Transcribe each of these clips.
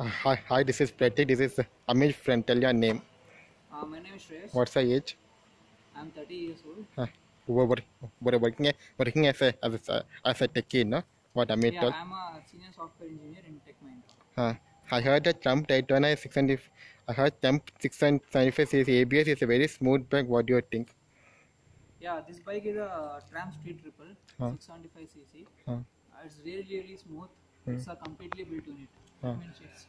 Uh, hi, hi, this is Pratik. This is Amish friend. Tell your name. Uh, my name is Shreyash. What's your age? I'm 30 years old. Uh, we're, we're, working, working as a, as a, as a techie, no? What Amit yeah, told. I'm a senior software engineer in TechMind. Uh, I heard that Triumph Daytona 600. I heard Triumph 675 cc ABS is a very smooth bike. What do you think? Yeah, this bike is a Triumph Street Triple, Huh. 675cc. Huh. Uh, it's really, really smooth. It's a completely built unit. Means it's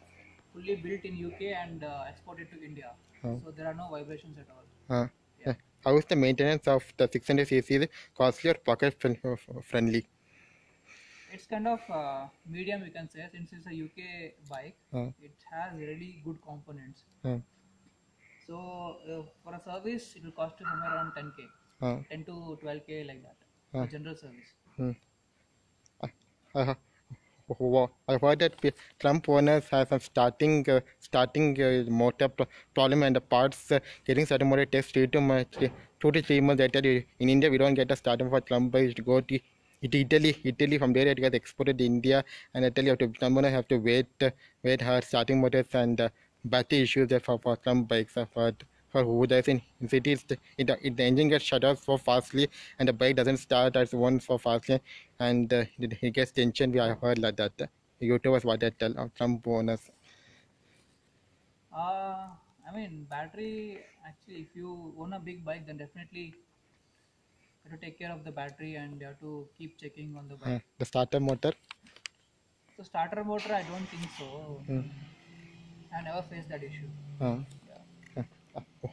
fully built in UK and uh, exported to India. So there are no vibrations at all. Uh, uh, how is the maintenance of the 600 cc? Costly or pocket uh, friendly? It's kind of uh, medium, you can say, since it's a UK bike. It has really good components. Uh, So uh, for a service, it will cost you somewhere around 10k, uh, 10 to 12k like that. For general service. hmm. That Trump owners have some starting uh, starting uh, motor pro- problem and the parts uh, getting certain motor takes three to much two to three months later. uh, In India, we don't get a starting for Trump bikes to go to it Italy. Italy from there it gets exported to India, and Italy have to Trump owners have to wait uh, wait her starting motors and uh, battery issues for for Trump bikes uh, for for who does in in cities the, it, it, the engine gets shut off so fastly and the bike doesn't start as one so fastly and uh, it, it gets tension we have heard like that youtubers what they tell uh, Triumph bonus Uh, I mean, battery. Actually, if you own a big bike, then definitely you have to take care of the battery and you have to keep checking on the bike. uh, the starter motor the starter motor, I don't think so. Hmm. I never faced that issue. uh,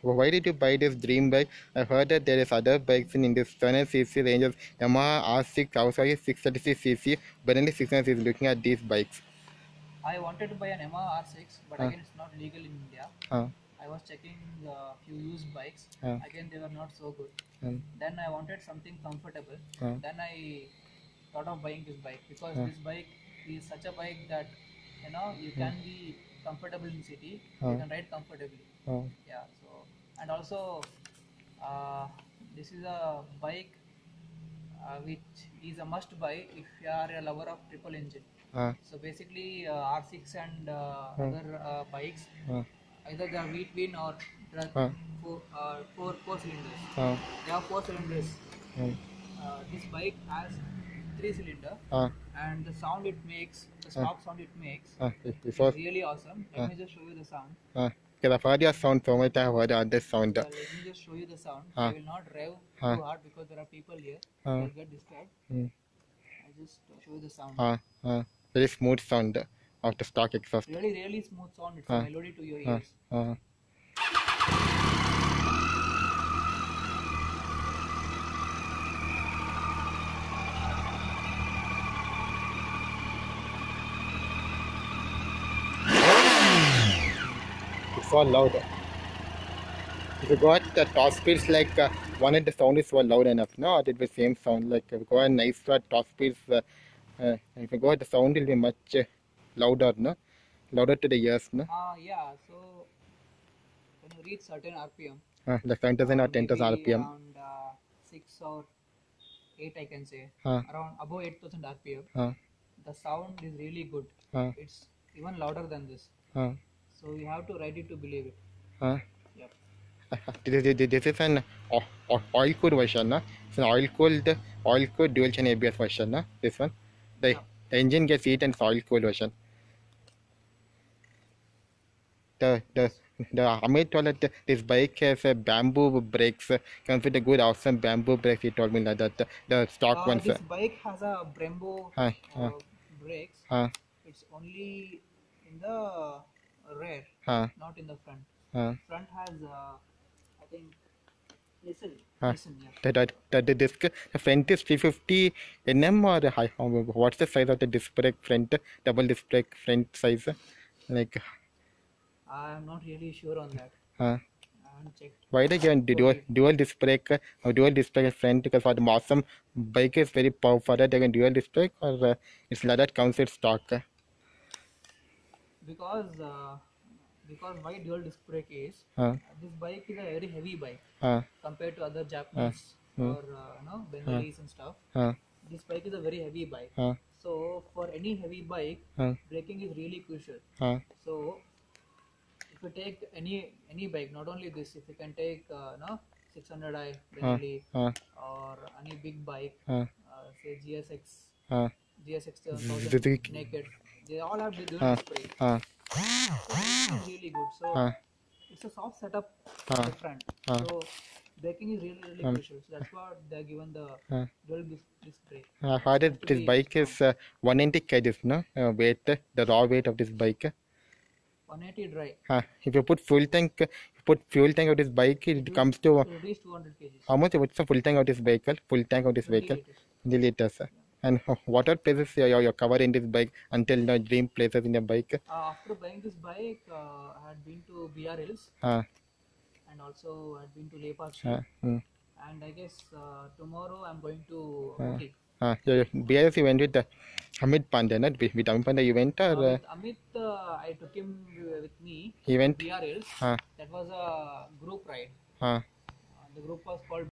why did you buy this dream bike i heard that there is other bikes in, this 700cc ranges yamaha r6 also is 636cc benelli 600 is looking at these bikes I wanted to buy an Yamaha R6, but Huh. again, it's not legal in India. uh, I was checking a few used bikes. Huh. Again, they were not so good. um, Then I wanted something comfortable. Huh. Then I thought of buying this bike because this bike is such a bike that you know you can be comfortable in city. You can ride comfortably. uh, Yeah. So and also uh, this is a bike uh, which is a must buy if you are a lover of triple engine. So basically, uh, R6 and uh, other uh, bikes, either they are V twin or are four, uh, four, four cylinders. They have four cylinders. this bike has three cylinder, uh, and the sound it makes, the stock sound it makes, uh, is before really awesome. Let me just show you the sound. uh, because I've heard your sound so much, I've heard other sound. Uh, let me just show you the sound. I will not rev too hard because there are people here. Huh. They'll get disturbed. Mm. I'll just show you the sound. Uh, uh, very smooth sound of the stock exhaust. Really, really smooth sound. It's a melody to your Uh, ears. Uh, it's loud. If you got the top speeds like uh, one of the sound is so loud enough, no, it will be same sound. Like if you go a nice uh, top speeds, uh, uh, if you go at the sound will be much uh, louder, no, louder to the ears, no. Ah, yeah. So when you reach certain RPM, Uh, like 7000 or 10000 maybe RPM. around uh, six or eight, I can say, Uh, around above eight thousand RPM, uh, the sound is really good. uh, It's even louder than this. Uh, So you have to ride it to believe it. uh. Yep. This, is an oil cooled version, no? It's an oil cooled, oil cooled dual chain ABS version, no? This one. The, Yeah. the engine gets heat and it's oil cooled version. The the the Amit told that this bike has a bamboo brakes, uh, comes with a good awesome bamboo brakes. He told me that. The, the stock Uh, ones. this bike has a Brembo Huh, uh, brakes. Uh, It's only in the rear, uh, not in the front. uh, Front has, uh, I think, listen, Huh. listen, yeah. the, the, the, disc, the front is 350 nm or high, uh, what's the size of the disc brake front, double disc brake front size? Like, I'm not really sure on that. uh, checked. why they given dual, dual disc brake uh, or dual disc brake front because for the awesome bike is very powerful they can dual disc brake or uh, it's like that comes with stock uh, Because, uh, because why dual disc brake is, uh, this bike is a very heavy bike uh, compared to other Japanese Hmm. or, uh, you know, Bengalis and stuff. uh, This bike is a very heavy bike. uh, So for any heavy bike, Uh, braking is really crucial. uh, So if you take any any bike, not only this, if you can take uh, no 600i Bentley uh, or any big bike, uh, uh, say GSX, uh, GSX Suzuki. 1000 naked, they all have the Uh. brake. uh, So is really good. So uh, it's a soft setup Uh. front. Uh. So braking is really really Um. crucial. So that's what they're given the uh. dual disc, brake. I heard that this bike is uh, 190 kgs, no? Uh, weight, the raw weight of this bike. 180 dry. Uh, if you put full tank, you put fuel tank of this bike, it comes to It 200 kgs. how much? What's the full tank of this vehicle? Full tank of this 20 vehicle, liters. 20 liters. uh. And what are places you you cover in this bike until the dream places in the bike? Uh, after buying this bike, uh, I had been to BR Hills Uh, and also I had been to Lepa uh, mm, and I guess uh, tomorrow I'm going to Uh. Ooty. uh, yeah. BIS you went with uh, Amit Pandey, not with, with Amit Pandey you went or Uh, Amit, uh, I took him with me. he went? BR Hills. Uh, That was a group ride. Uh, the group was called